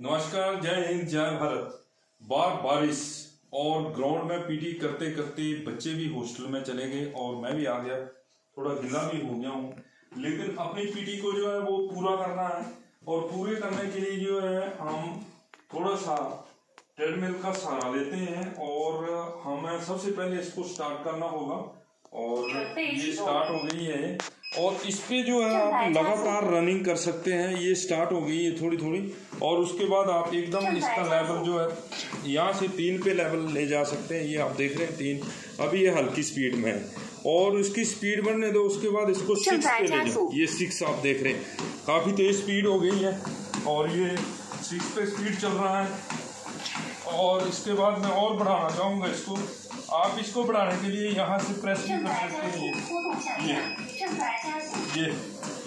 नमस्कार जय हिंद जय भारत। बार बारिश और ग्राउंड में पीटी करते करते बच्चे भी हॉस्टल में चले गए और मैं भी आ गया। थोड़ा गिला भी हो गया हूँ। लेकिन अपनी पीटी को जो है वो पूरा करना है और पूरे करने के लिए जो है हम थोड़ा सा ट्रेडमिल का सहारा लेते हैं और हमें सबसे पहले इसको स्टार्ट करना होगा। और ये स्टार्ट हो गई है। और इस पे जो है आप लगातार रनिंग कर सकते हैं ये स्टार्ट हो गई है थोड़ी थोड़ी। और उसके बाद आप एकदम इसका लेवल जो है यहाँ से तीन पे लेवल ले जा सकते हैं ये आप देख रहे हैं तीन। अभी ये हल्की स्पीड में है। और उसकी स्पीड बढ़ने दो उसके बाद इसको सिक्स पे ले जाओ। ये सिक्स आप देख रहे हैं। काफ़ी तेज स्पीड हो गई है। और ये सिक्स पे स्पीड चल रहा है। और इसके बाद मैं और बढ़ाना चाहूँगा इसको। आप इसको बढ़ाने के लिए यहाँ से प्रेस भी कर सकते हैं ये। ये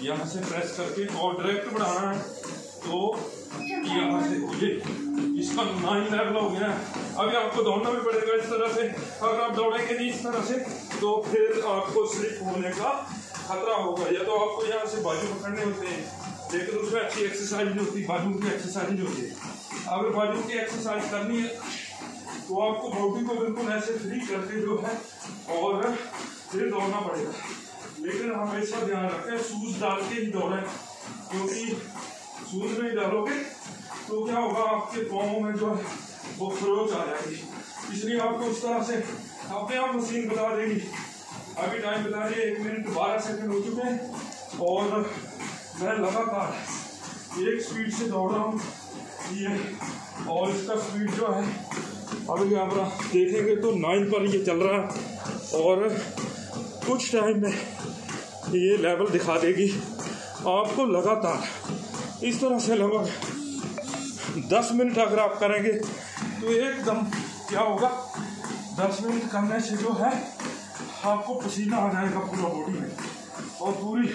यहाँ से प्रेस करके और डायरेक्ट बढ़ाना है। तो यहाँ से ये इसका नाइन लेवल हो गया। है अभी आपको दौड़ना भी पड़ेगा इस तरह से। अगर आप दौड़ेंगे नहीं इस तरह से तो फिर आपको स्लिप होने का खतरा होगा। या तो आपको यहाँ से बाजू पकड़ने होते हैं। लेकिन उसमें अच्छी एक्सरसाइज नहीं होती बाजू की एक्सरसाइज नहीं होती। अगर बाजू की एक्सरसाइज करनी है तो आपको बॉडी को बिल्कुल ऐसे फ्री करके जो है, और फिर दौड़ना पड़ेगा। लेकिन हमेशा ध्यान रखें शूज़ डाल के ही दौड़ें, क्योंकि शूज़ नहीं डालोगे तो क्या होगा, आपके पाँव में जो है, वो खरोच आ जाएगी। इसलिए आपको इस तरह से अपने आप मशीन बता देगी। अभी टाइम बता रही है, एक मिनट बारह सेकंड हो चुके हैं, और मैं लगातार एक स्पीड से दौड़ रहा हूँ। ये, और इसका स्पीड जो है अभी आप देखेंगे तो नाइन पर ये चल रहा है और कुछ टाइम में ये लेवल दिखा देगी। आपको लगातार इस तरह से लगभग दस मिनट अगर आप करेंगे तो एकदम क्या होगा? दस मिनट करने से जो है, आपको पसीना आ जाएगा पूरा बॉडी में और पूरी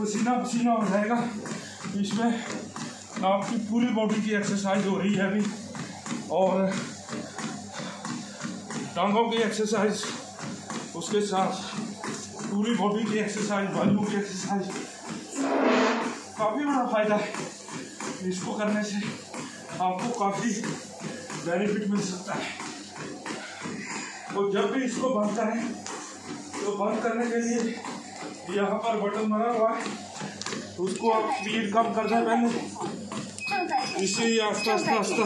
पसीना पसीना हो जाएगा। इसमें आपकी पूरी बॉडी की एक्सरसाइज हो रही है अभी। और टांगों की एक्सरसाइज उसके साथ पूरी बॉडी की एक्सरसाइज बाजुओं की एक्सरसाइज काफ़ी बड़ा फ़ायदा है। इसको करने से आपको काफ़ी बेनिफिट मिल सकता है। और जब भी इसको बंद करें तो बंद करने के लिए यहाँ पर बटन बना हुआ है। उसको आप स्पीड कम कर दें पहले। इससे ही आस्ता आस्ता।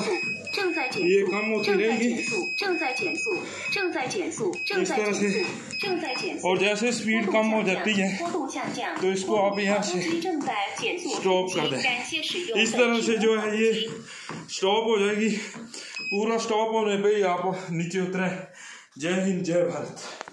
और जैसे स्पीड कम हो जाती है तो इसको आप यहाँ से स्टॉप कर दें。इस तरह से जो है ये स्टॉप हो जाएगी। पूरा स्टॉप होने पे ही आप नीचे उतरे। जय हिंद जय भारत।